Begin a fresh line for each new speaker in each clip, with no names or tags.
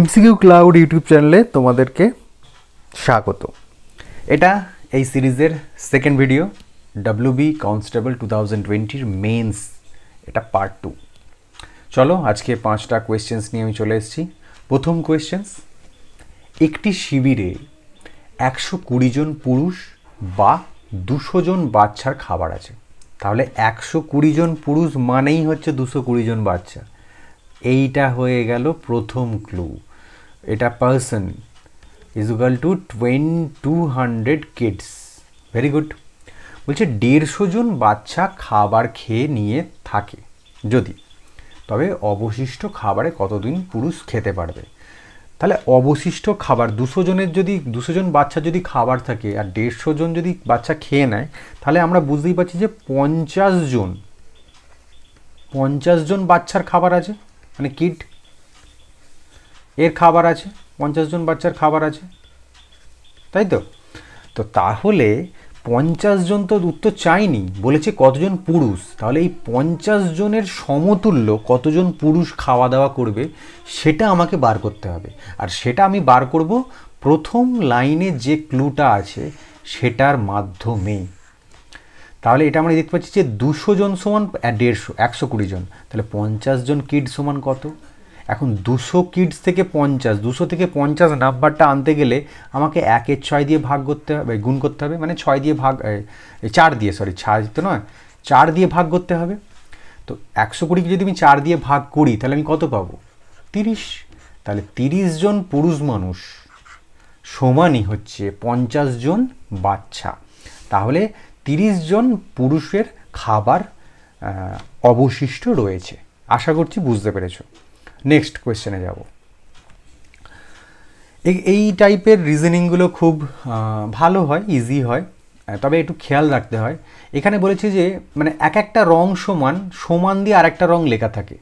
MCQ cloud YouTube চ্যানেলে তোমাদেরকে স্বাগত। এটা এই সিরিজের second video W B constable two thousand টোয়েন্টির মেন্স এটা পার্ট টু চলো, আজকে পাঁচটা কোয়েশ্চেন্স নিয়ে আমি চলে এসেছি। প্রথম কোয়েশ্চেন্স একটি শিবিরে একশো কুড়ি জন পুরুষ বা দুশো জন বাচ্চার খাবার আছে। তাহলে একশো কুড়ি জন পুরুষ মানেই হচ্ছে দুশো কুড়ি জন বাচ্চা। এইটা হয়ে গেল প্রথম ক্লু এটা person is equal to twenty two hundred kids very good বলছে দেড়শো জন বাচ্চা খাবার খেয়ে নিয়ে থাকে যদি। তবে অবশিষ্ট খাবারে কতদিন পুরুষ খেতে পারবে? তাহলে অবশিষ্ট খাবার দুশো জনের যদি, দুশো জন বাচ্চা যদি খাবার থাকে আর দেড়শো জন যদি বাচ্চা খেয়ে নেয়, তাহলে আমরা বুঝতেই পারছি যে পঞ্চাশ জন পঞ্চাশ জন বাচ্চার খাবার আছে। মানে কিড এর খাবার আছে, পঞ্চাশ জন বাচ্চার খাবার আছে। তাই তো? তো তাহলে পঞ্চাশ জন তো উত্তর চাইনি, বলেছে কতজন পুরুষ? তাহলে এই পঞ্চাশ জনের সমতুল্য কতজন পুরুষ খাওয়া দাওয়া করবে, সেটা আমাকে বার করতে হবে। আর সেটা আমি বার করব প্রথম লাইনে যে ক্লুটা আছে, সেটার মাধ্যমে। তাহলে এটা আমরা দেখতে পাচ্ছি যে দুশো জন সমান দেড়শো, একশো কুড়ি জন। তাহলে পঞ্চাশ জন কিড সমান কত? এখন দুশো কিডস থেকে পঞ্চাশ, দুশো থেকে পঞ্চাশ নাম্বারটা আনতে গেলে আমাকে একের ছয় দিয়ে ভাগ করতে হবে, গুণ করতে হবে মানে ছয় দিয়ে ভাগ চার দিয়ে সরি ছাড় তো নয়, চার দিয়ে ভাগ করতে হবে। তো একশো কুড়িকে যদি আমি চার দিয়ে ভাগ করি, তাহলে আমি কত পাবো? তিরিশ। তাহলে তিরিশ জন পুরুষ মানুষ সমানই হচ্ছে পঞ্চাশ জন বাচ্চা। তাহলে তিরিশ জন পুরুষের খাবার অবশিষ্ট রয়েছে। আশা করছি বুঝতে পেরেছ। নেক্সট কোয়েশ্চেনে যাব। এই টাইপের রিজনিংগুলো খুব ভালো হয় ইজি হয় তবে একটু খেয়াল রাখতে হয়। এখানে বলেছে যে মানে এক একটা রং সমান সমান দিয়ে আর একটা রং লেখা থাকে।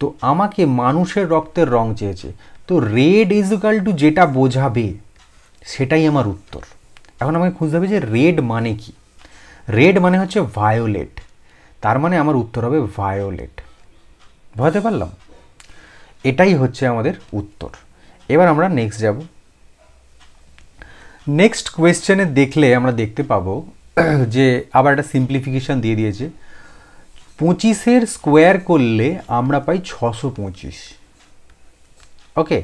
তো আমাকে মানুষের রক্তের রং চেয়েছে। তো রেড ইজুকাল টু যেটা বোঝাবে, সেটাই আমার উত্তর। এখন আমাকে খুঁজতে হবে যে রেড মানে কি। রেড মানে হচ্ছে ভায়োলেট তার মানে আমার উত্তর হবে ভায়োলেট বুঝতে পারলাম? এটাই হচ্ছে আমাদের উত্তর। এবার আমরা নেক্সট যাব। নেক্সট কোয়েশ্চেনে দেখলে আমরা দেখতে পাবো, যে আবার একটা সিম্পলিফিকেশান দিয়ে দিয়েছে। পঁচিশের স্কোয়ার করলে আমরা পাই ছশো পঁচিশ। ওকে?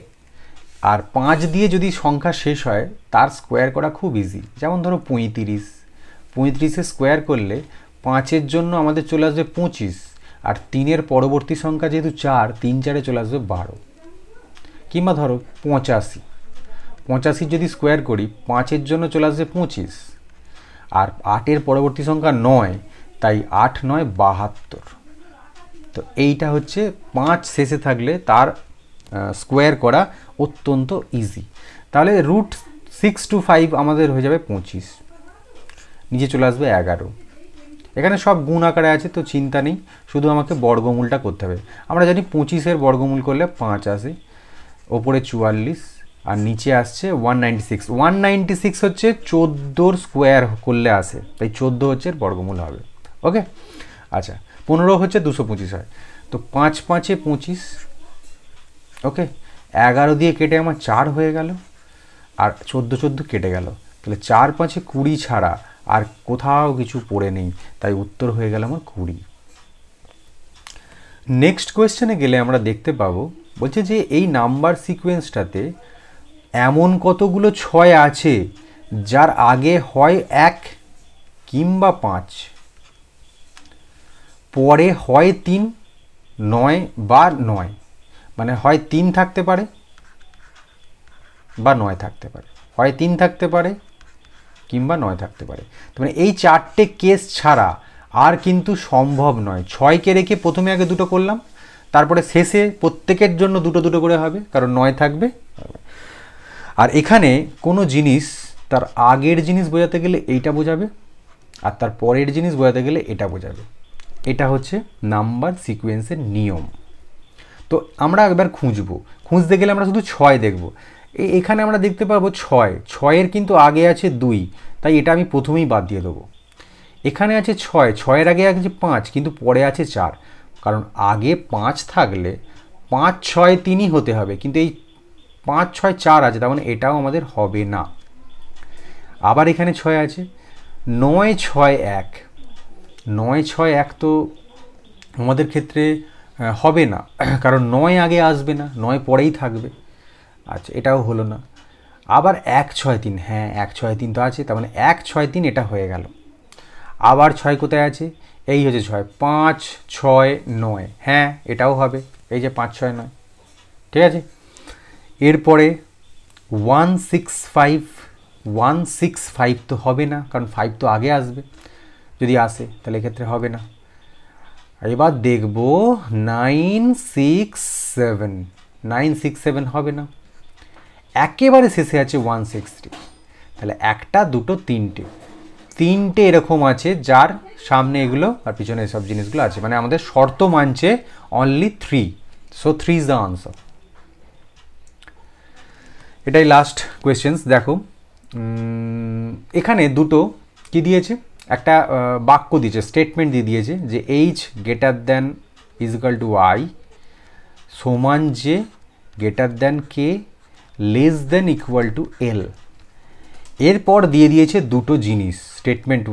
আর পাঁচ দিয়ে যদি সংখ্যা শেষ হয়, তার স্কোয়ার করা খুব ইজি যেমন ধরো পঁয়ত্রিশ। পঁয়ত্রিশে স্কোয়ার করলে পাঁচের জন্য আমাদের চলে আসবে পঁচিশ, আর তিনের পরবর্তী সংখ্যা যেহেতু চার, তিন চারে চলে আসবে বারো। কিংবা ধরো পঁচাশি। পঁচাশি যদি স্কোয়ার করি, পাঁচের জন্য চলে আসবে পঁচিশ, আর আটের পরবর্তী সংখ্যা নয়, তাই আট নয় বাহাত্তর। তো এইটা হচ্ছে পাঁচ শেষে থাকলে তার স্কোয়ার করা অত্যন্ত ইজি তাহলে রুট সিক্স টু ফাইভ আমাদের হয়ে যাবে পঁচিশ। নিচে চলে আসবে এগারো। এখানে সব গুণ আকারে আছে, তো চিন্তা নেই। শুধু আমাকে বর্গমূলটা করতে হবে। আমরা জানি পঁচিশের বর্গমূল করলে পাঁচ আসে। ওপরে চুয়াল্লিশ, আর নিচে আসছে one ninety six. One ninety six হচ্ছে চোদ্দোর স্কোয়ার করলে আসে। তাই চোদ্দ হচ্ছে বর্গমূল হবে। ওকে? আচ্ছা পনেরো হচ্ছে দুশো পঁচিশ হয়। তো পাঁচ পাঁচে পঁচিশ। ওকে? এগারো দিয়ে কেটে আমার চার হয়ে গেল। আর চোদ্দ চোদ্দ কেটে গেল। তাহলে চার পাঁচে কুড়ি ছাড়া আর কোথাও কিছু পড়ে নেই, তাই উত্তর হয়ে গেল আমার কুড়ি নেক্সট কোয়েশ্চেনে গেলে আমরা দেখতে পাবো, বলছে যে এই নাম্বার সিকোয়েন্সটাতে এমন কতগুলো ছয় আছে যার আগে হয় এক কিংবা পাঁচ, পরে হয় তিন, নয় বা নয় মানে হয় তিন থাকতে পারে বা নয় থাকতে পারে, হয় তিন থাকতে পারে কিংবা নয় থাকতে পারে। তো মানে এই চারটে কেস ছাড়া আর কিন্তু সম্ভব নয়। ছয়কে রেখে প্রথমে আগে দুটো করলাম, তারপরে শেষে প্রত্যেকের জন্য দুটো দুটো করে হবে, কারণ নয় থাকবে। আর এখানে কোনো জিনিস, তার আগের জিনিস বোঝাতে গেলে এইটা বোঝাবে, আর তার পরের জিনিস বোঝাতে গেলে এটা বোঝাবে। এটা হচ্ছে নাম্বার, সিকোয়েন্সের নিয়ম। তো আমরা একবার খুঁজবো। খুঁজতে গেলে আমরা শুধু ছয় দেখব। এখানে আমরা দেখতে পাবো ছয়। ছয়ের কিন্তু আগে আছে দুই। তাই এটা আমি প্রথমেই বাদ দিয়ে দেবো। এখানে আছে ছয়। ছয়ের আগে আছে পাঁচ, কিন্তু পরে আছে চার। কারণ আগে পাঁচ থাকলে পাঁচ, ছয়, তিনই হতে হবে। কিন্তু এই পাঁচ, ছয়, চার আছে, তার মানে এটাও আমাদের হবে না। আবার এখানে ছয় আছে। নয়, ছয়, এক। নয়, ছয়, এক তো আমাদের ক্ষেত্রে হবে না। কারণ নয় আগে আসবে না। নয় পরেই থাকবে। আচ্ছা এটাও হলো না। আবার এক ছয় তিন হ্যাঁ এক ছয় তিন তো আছে, তার মানে এক ছয় তিন এটা হয়ে গেল। আবার ছয় কোথায় আছে? এই হচ্ছে ছয়, পাঁচ ছয় নয় হ্যাঁ এটাও হবে, এই যে পাঁচ ছয় নয়, ঠিক আছে? এরপরে one six five, one six five তো হবে না, কারণ ফাইভ তো আগে আসবে, যদি আসে, তাহলে এক্ষেত্রে হবে না। এবার দেখব nine six seven, nine six seven হবে না। একেবারে শেষে আছে ওয়ান সিক্স থ্রি তাহলে একটা, দুটো, তিনটে। তিনটে এরকম আছে যার সামনে এগুলো আর পিছনে এসব জিনিসগুলো আছে। মানে আমাদের শর্ত মানছে only three so three is the answer এটাই লাস্ট কোয়েশ্চেন্স দেখো। এখানে দুটো কি দিয়েছে? একটা বাক্য দিয়েছে স্টেটমেন্ট দিয়ে দিয়েছে যে H greater than equal to I সমান যে greater than K less than equal to L এরপর দিয়ে দিয়েছে দুটো জিনিস স্টেটমেন্ট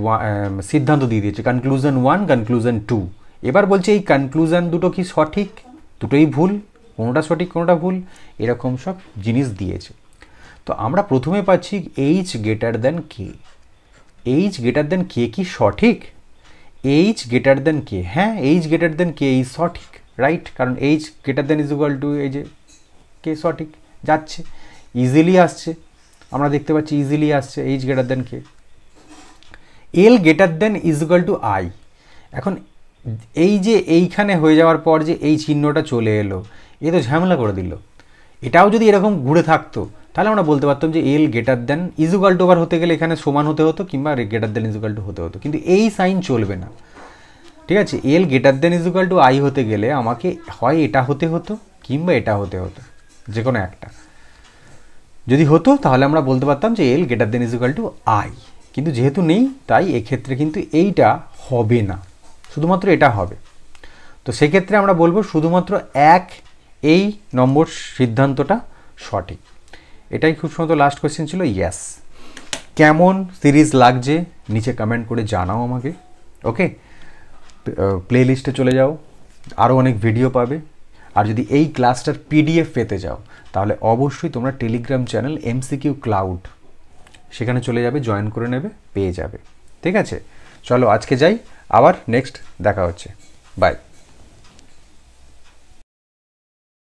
সিদ্ধান্ত দিয়ে দিয়েছে কনক্লুশন ওয়ান কনক্লুশন টু এবার বলছে এই কনক্লুশন দুটো কি সঠিক? দুটোই ভুল, কোনোটা সঠিক, কোনোটা ভুল, এরকম সব জিনিস দিয়েছে। তো আমরা প্রথমে পাচ্ছি H greater than K H greater than K কি সঠিক? এইচ গ্রেটার দেন কে হ্যাঁ এইচ গ্রেটার দেন কে এই সঠিক রাইট কারণ H greater than is equal to এই যে কে সঠিক। যাচ্ছে ইজিলি আসছে। আমরা দেখতে পাচ্ছি ইজিলি আসছে H greater than K L greater than is equal to I এখন এই যে এইখানে হয়ে যাওয়ার পর যে এই চিহ্নটা চলে এলো, এ তো ঝামেলা করে দিল। এটাও যদি এরকম ঘুরে থাকতো, তাহলে আমরা বলতে পারতাম যে L greater than is equal to over হতে গেলে এখানে সমান হতে হতো কিংবা গ্রেটার দেন ইজুকাল টু হতে হতো। কিন্তু এই সাইন চলবে না। ঠিক আছে? L greater than is equal to I হতে গেলে আমাকে হয় এটা হতে হতো কিংবা এটা হতে হতো। যে কোনো একটা। যদি হতো, তাহলে আমরা বলতে পারতাম যে L greater than equal to I কিন্তু যেহেতু নেই, তাই এক্ষেত্রে কিন্তু এইটা হবে না। শুধুমাত্র এটা হবে। তো সেক্ষেত্রে আমরা বলব শুধুমাত্র এক এই নম্বর সিদ্ধান্তটা সঠিক। এটাই খুব সুন্দর লাস্ট কোয়েশ্চেন ছিল ইয়াস কেমন সিরিজ লাগছে, নিচে কমেন্ট করে জানাও আমাকে ওকে প্লে লিস্টে চলে যাও। আরও অনেক ভিডিও পাবে। আর যদি এই ক্লাসটার পিডিএফ পেতে যাও, তাহলে অবশ্যই তোমরা টেলিগ্রাম চ্যানেল এমসিকিউ ক্লাউড সেখানে চলে যাবে জয়েন করে নেবে, পেয়ে যাবে। ঠিক আছে? চলো আজকে যাই, আবার নেক্সট দেখা হচ্ছে। বাই